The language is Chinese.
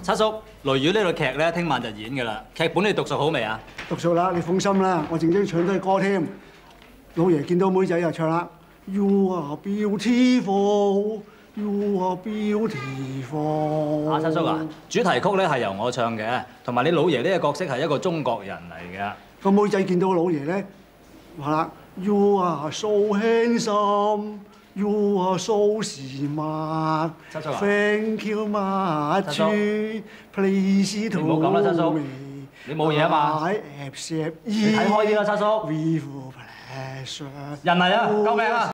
七叔，《雷雨》呢套剧咧，听晚就演噶啦。剧本你读熟好未啊？读熟啦，你放心啦。我正经唱低歌添。老爷见到妹仔又唱啦。You are beautiful, you are beautiful。阿七叔啊，主题曲咧系由我唱嘅，同埋你老爷呢个角色系一个中国人嚟嘅。个妹仔见到个老爷咧，话啦，You are so handsome。You are so smart, thank you, my c h Please 同 o n 你唔好咁啦，七叔。你冇嘢啊嘛？你睇开啲啦，七叔。人嚟啊！救命啊！